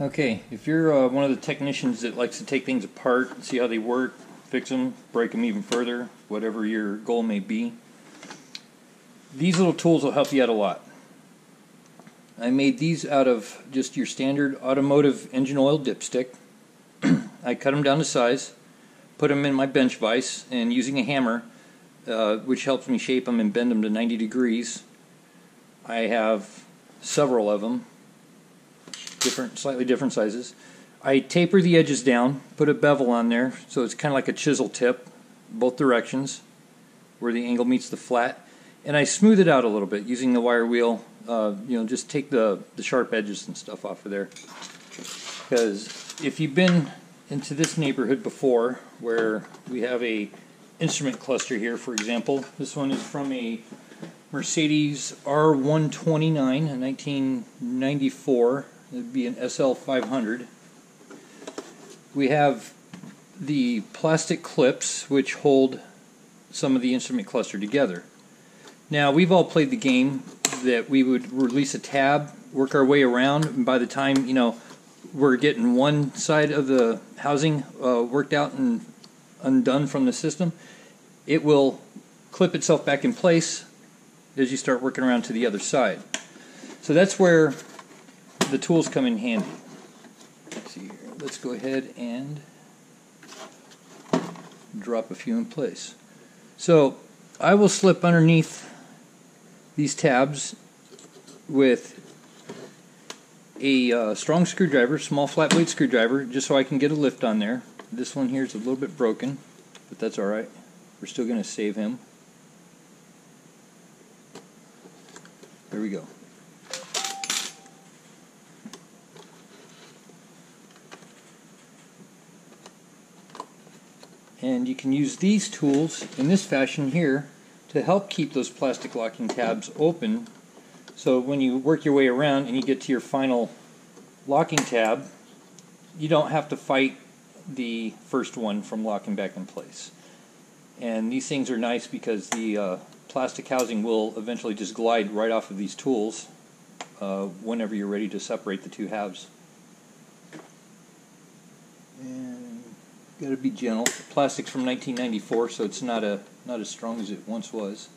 Okay, if you're uh, one of the technicians that likes to take things apart, see how they work, fix them, break them even further, whatever your goal may be, these little tools will help you out a lot. I made these out of just your standard automotive engine oil dipstick. I cut them down to size, put them in my bench vise, and using a hammer, uh, which helps me shape them and bend them to 90 degrees, I have several of them different, slightly different sizes. I taper the edges down, put a bevel on there, so it's kind of like a chisel tip, both directions, where the angle meets the flat. And I smooth it out a little bit using the wire wheel. Uh, you know, just take the, the sharp edges and stuff off of there. Because if you've been into this neighborhood before, where we have a instrument cluster here, for example, this one is from a Mercedes R129, a 1994 It'd be an SL500. We have the plastic clips which hold some of the instrument cluster together. Now we've all played the game that we would release a tab, work our way around, and by the time you know we're getting one side of the housing uh, worked out and undone from the system, it will clip itself back in place as you start working around to the other side. So that's where the tools come in handy. Let's see here. Let's go ahead and drop a few in place. So I will slip underneath these tabs with a uh, strong screwdriver, small flat blade screwdriver, just so I can get a lift on there. This one here is a little bit broken, but that's alright. We're still going to save him. There we go. And you can use these tools in this fashion here to help keep those plastic locking tabs open. So when you work your way around and you get to your final locking tab, you don't have to fight the first one from locking back in place. And these things are nice because the uh, plastic housing will eventually just glide right off of these tools uh, whenever you're ready to separate the two halves. Got to be gentle. The Plastic's from 1994, so it's not a not as strong as it once was.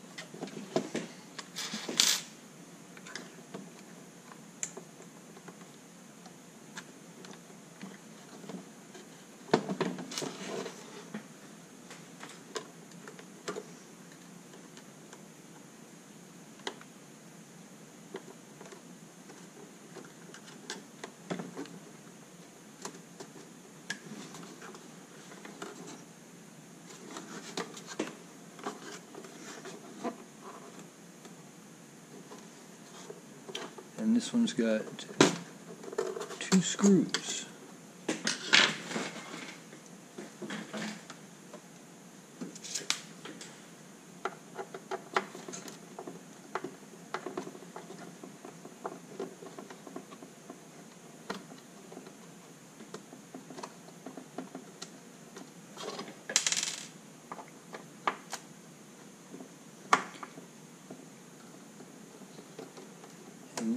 And this one's got two screws.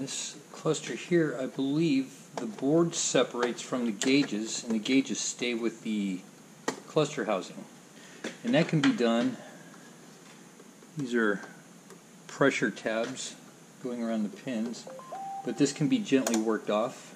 This cluster here, I believe the board separates from the gauges, and the gauges stay with the cluster housing. And that can be done. These are pressure tabs going around the pins, but this can be gently worked off.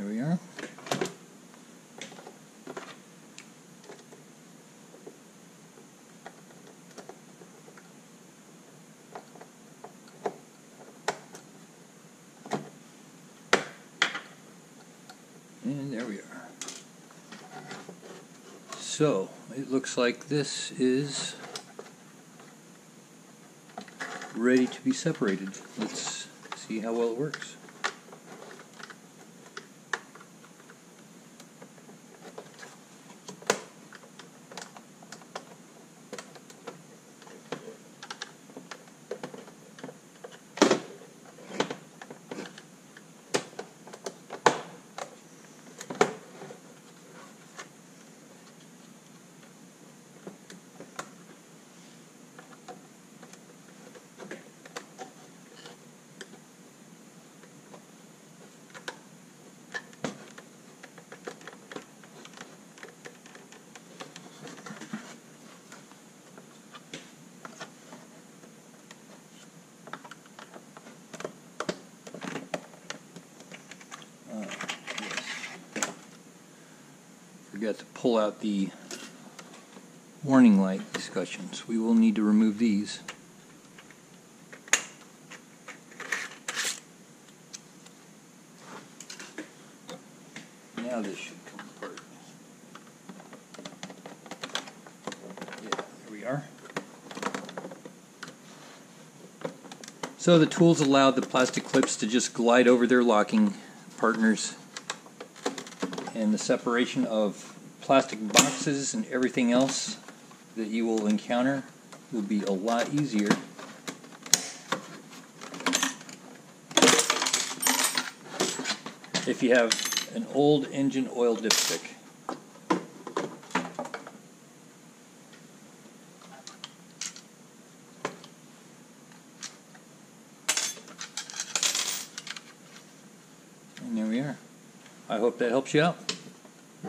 There we are. And there we are. So, it looks like this is ready to be separated. Let's see how well it works. Forgot to pull out the warning light discussions. We will need to remove these. Now this should come apart. Yeah, there we are. So the tools allowed the plastic clips to just glide over their locking partners and the separation of plastic boxes and everything else that you will encounter will be a lot easier. If you have an old engine oil dipstick. And there we are. I hope that helps you out.